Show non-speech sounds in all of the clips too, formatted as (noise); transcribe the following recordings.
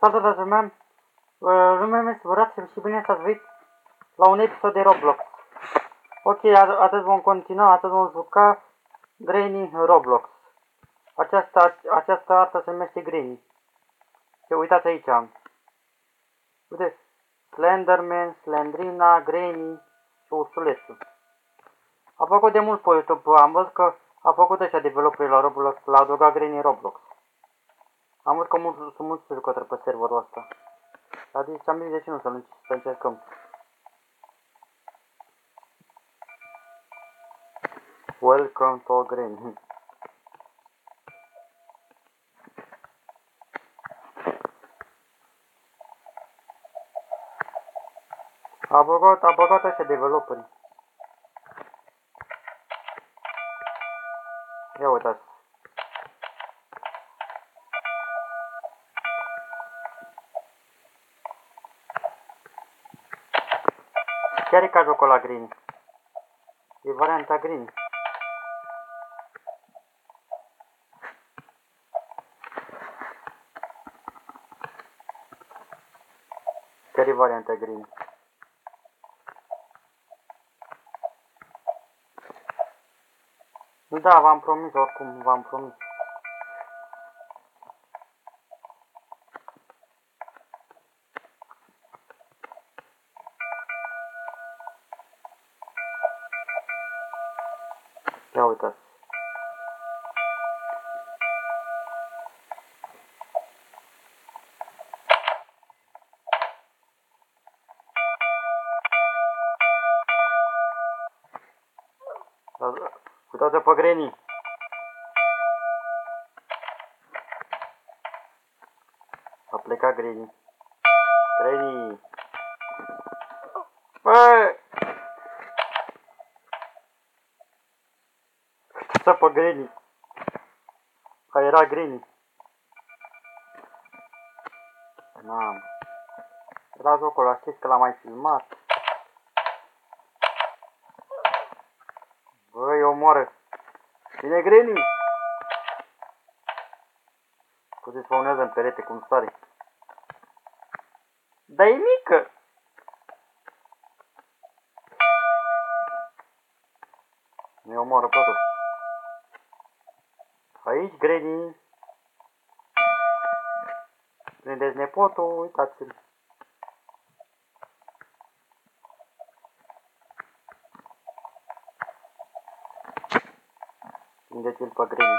Salutare lumea! Lumea mea săvărați și bine ați venit la un episod de Roblox. Ok, atât vom continua, atât vom juca Granny Roblox. Aceasta, această artă se numește Granny. Și uitați aici. Uite, Slenderman, Slendrina, Granny și ursulețul. A făcut de mult pe YouTube, am văzut că a făcut ăștia developeri la Roblox, l-a adăugat Granny Roblox. Am văzut că mulți, sunt mulți jucători pe serverul ăsta. Adică am zis de ce nu să, să încercăm. Welcome to Green. (laughs) A băgat, a băgat ăștia developeri. Ia uitați. Chiar e ca jocul la green. E varianta green. Chiar e varianta green. Da, v-am promis, oricum v-am promis. Uitați pe Granny. A plecat Granny. Granny. Bă! Uitați pe Granny. A era Granny. N-am. Era jocul ăla, știți că l-am mai filmat. Băi, omoară. Vine Granny. Cum se spawnează în perete, cum sare. Dar e mică. Ne omoară totul. Aici, Granny. Prindeți nepotul, uitați-l. Prindeți-l pe Granny.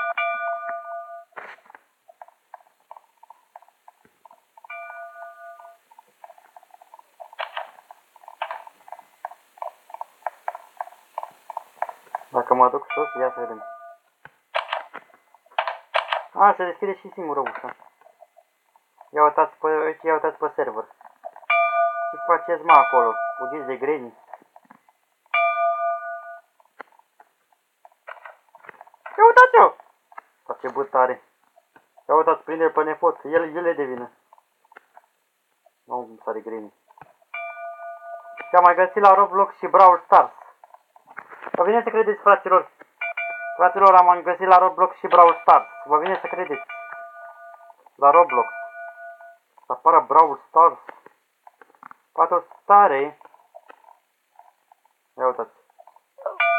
Dacă mă duc sus, ia să vedem. A, se deschide și singură ușa. Ia uitați pe, ia uitați pe server. Face bătare. Ia uitați, prinde pe nepot. El, el e de vină. Nu, cum sare Granny. Și am mai găsit la Roblox și Brawl Stars. Vă vine să credeți, fraților. Fraților, am găsit la Roblox și Brawl Stars. Vă vine să credeți. La Roblox. Să apară Brawl Stars. Poate o stare. Ia uitați.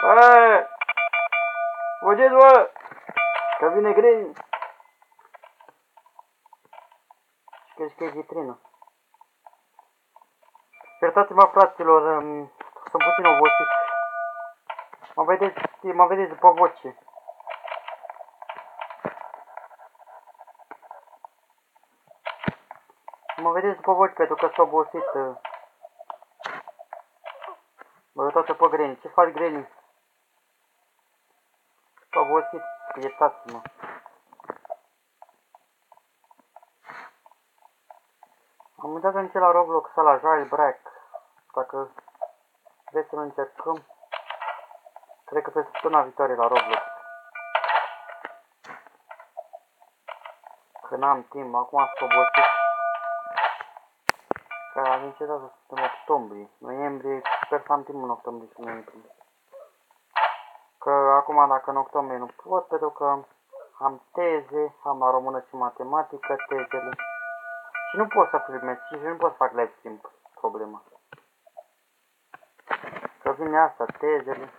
Bă! Fugiți, bă! Că vine green. Și crezi că e vitrină. Iertați-mă, fraților, sunt puțin obosit. Mă vedeți, mă vedeți după voce. Mă vedeți după voce pentru că s-a obosit. Mă uitați pe Granny. Ce faci, Granny? S-a obosit. Iertați-mă. Am uitat în ce la Roblox la Jailbreak. Dacă vreți să încercăm. Cred că pe săptămâna viitoare la Roblox. Că n-am timp, acum s-a obosit. Că am încetat în octombrie, noiembrie, sper să am timp în octombrie și noiembrie. Că acum dacă în octombrie nu pot, pentru că am teze, am la română și matematică, tezele. Și nu pot să filmez, și nu pot să fac live stream. Problema. Că vine asta, tezele.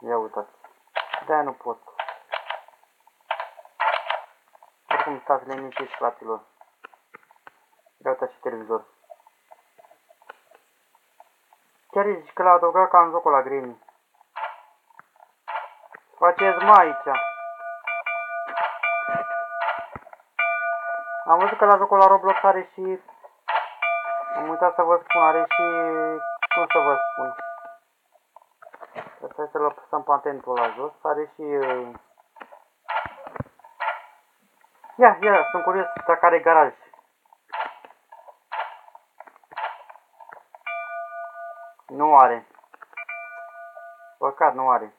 Ia uitați. de nu pot. Oricum stați liniștiți, fraților. Ia uitați și televizor. Chiar zici că l-a adăugat ca în jocul la Granny. Faceți mai aici. Am văzut că la jocul la Roblox are și... Am uitat să vă spun, are și... Cum să vă spun? Trebuie să lăsăm patentul la jos. Are și... Uh... Ia, ia, sunt curios dacă are garaj. Nu are. Păcat, nu are.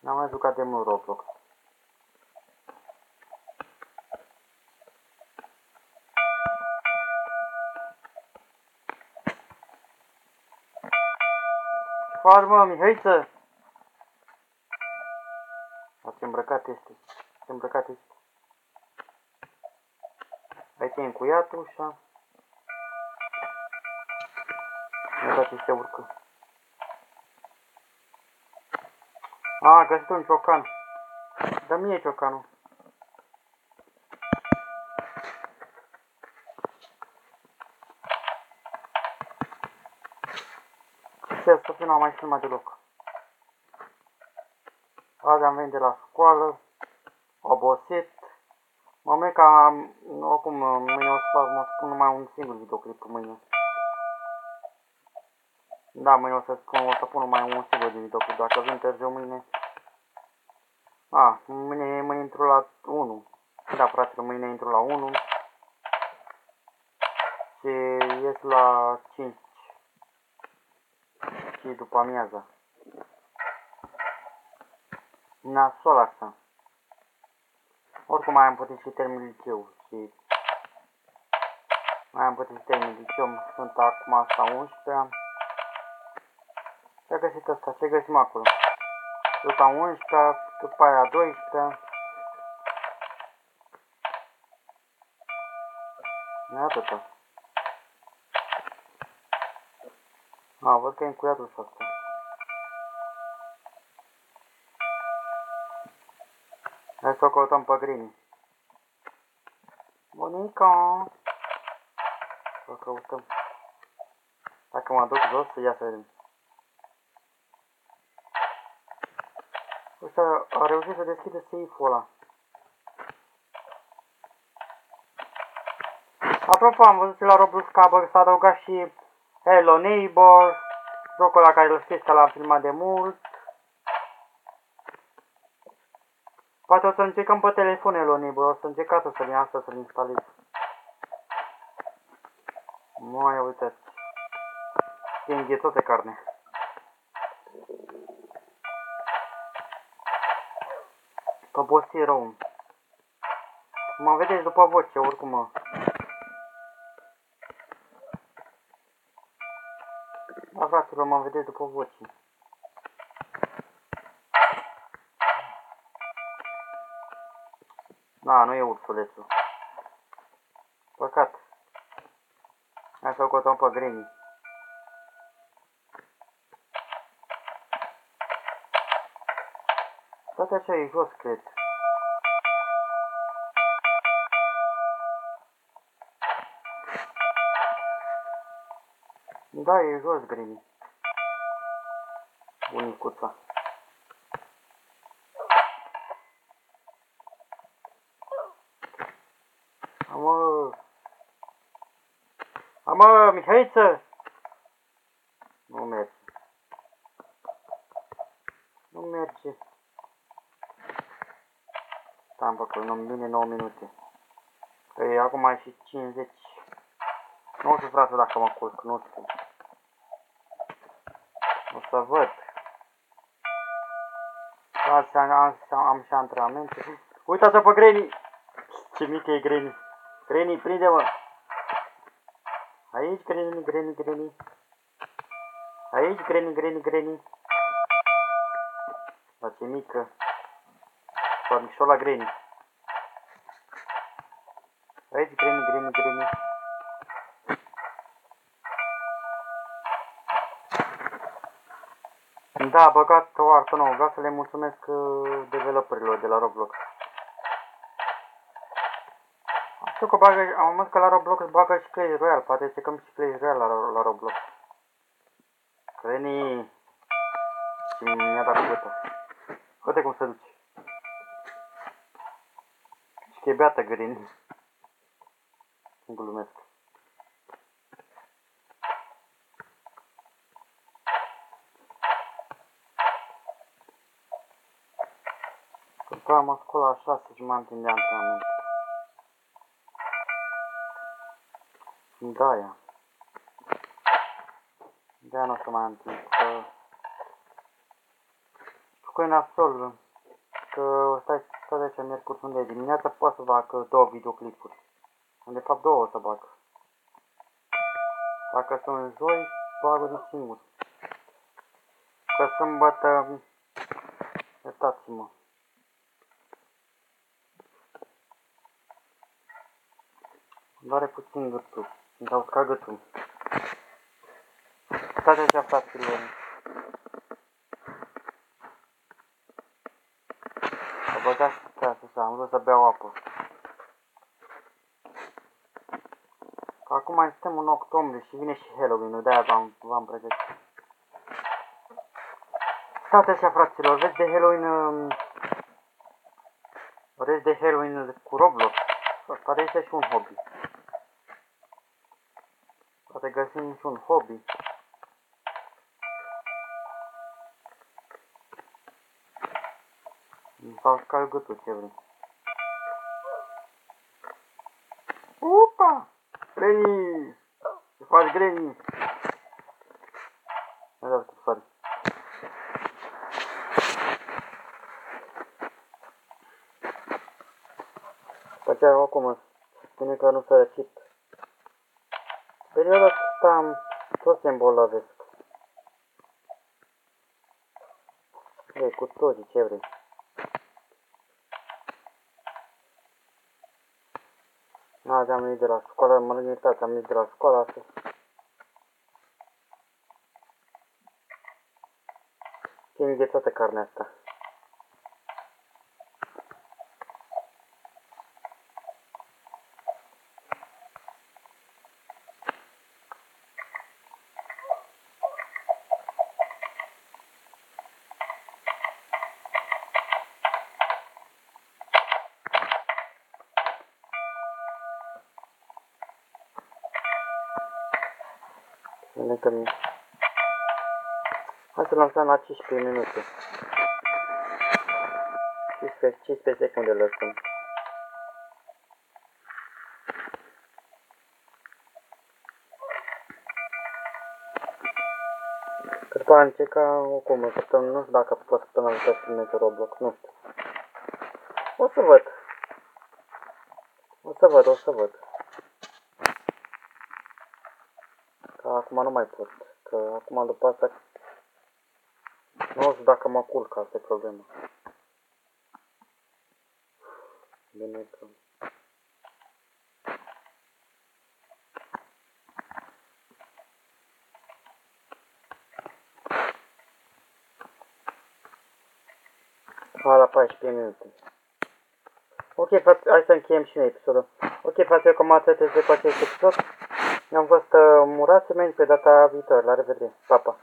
N-am mai jucat de mult Roblox. Farmă, Mihaiță! Ați îmbrăcat este. Ce îmbrăcat este. Aici e încuiat ușa. Uitați, se urcă. A, găsit un ciocan. Dă mie ciocanul. Ce să fiu, n-am mai filmat deloc. Azi am venit de la școală, obosit. Mămeca, oricum, mâine o să fac, mă spun numai un singur videoclip mâine. Da, mâine o să spun, o să pun numai un singur de videoclip, dacă vin târziu mâine. A, mâine, mâine intru la 1. Da, frate, mâine intru la 1. Și ies la 5. Și după amiaza. Nasol asta. Oricum mai am putut și termin liceu și mai am putut și termin liceu. Sunt acum asta 11 Ce-a găsit asta? Ce găsim acolo? După 11 după aia 12 Nu atâta. A, văd că e încuiat ușa asta. Hai să o căutăm pe Grini. Bunica! Să o căutăm. Dacă mă duc jos, ia să vedem. Ăsta a reușit să deschide safe-ul ăla. Apropo, am văzut la Roblox că s-a adăugat și Hello Neighbor, jocul la care îl știți că l-am filmat de mult. Poate o să încercăm pe telefon Hello Neighbor, o să încercați să-l asta să-l instalez. Mai uitați. E înghețată carne. Obosi rău. Mă vedeți după voce, oricum mă. Da, fraților, mă vedeți după voce. E ursulețul. Păcat. Hai să-l cotăm pe Granny. Toate așa e jos, cred. Da, e jos, Grini. Bunicuța. Amă, Mihaiță! Nu merge. Nu merge. Stai, bă, că nu bine 9 minute. Păi acum mai și 50. Nu știu, frate, dacă mă culc, nu știu. O să văd. Azi am, am, am și antrenamente. Uitați-o pe Granny! Ce mică e Granny! Granny, prinde-mă! Aici, Granny, Granny, Granny. Aici, Granny, Granny, Granny. La ce mică. Cornișor la Granny. Aici Granny, Granny, Granny. Da, a băgat o artă nouă. Vreau să le mulțumesc uh, developerilor de la Roblox. Știu că bagă, am văzut că la Roblox bagă și Clash Royale. Poate este cam și Clash Royale la, la Roblox. Creni. Și mi-a dat gâta. Uite cum se duce. Și că e beată Grini. Glumesc. Când am acolo la 6 și mă întindeam antrenament. Da, ia. De-aia nu o să mai întind, că... Cu e nasol, că stai, stai de aici miercuri unde e dimineața, pot să fac două videoclipuri. De fapt două o să bag. Dacă sunt joi, bag de singur. Că sâmbătă, iertați-mă. Doare puțin gâtul. Îmi dau ca gâtul. Stați așa, fraților. Să băgați stați așa, am vrut să beau apă. Că acum mai suntem în octombrie și vine și Halloween-ul, de-aia v-am pregătit. Stați așa, fraților, veți de Halloween... Um, vreți de Halloween cu Roblox? Pare este și un hobby. Poate găsim și un hobby. Îmi fac calgătul ce vrei. Upa! Granny! Ce faci, Granny? Mai dați cum sari. Pe aceea acum spune că nu s-a răcit. Perioada asta tot se îmbolnăvesc. Ei, cu toții ce vrei. Nu azi am venit de la școală, mă iertați, am venit de la școală astăzi. Ce înghețată carnea asta. Încă mi Hai să lansăm la 15 minute. 15, 15 secunde lăsăm. Cred că încerca oricum o săptămână, nu știu dacă pot săptămâna să filmeze Roblox, nu știu. O să văd. O să văd, o să văd. Acum nu mai pot. Că acum după asta nu știu dacă mă culc, asta e problema. Bine că... A, la 14 minute. Ok, frate, hai să încheiem și noi episodul. Ok, frate, eu cam atât de cu acest episod. Am fost uh, Murat Semeni pe data viitoare. La revedere. Pa, pa.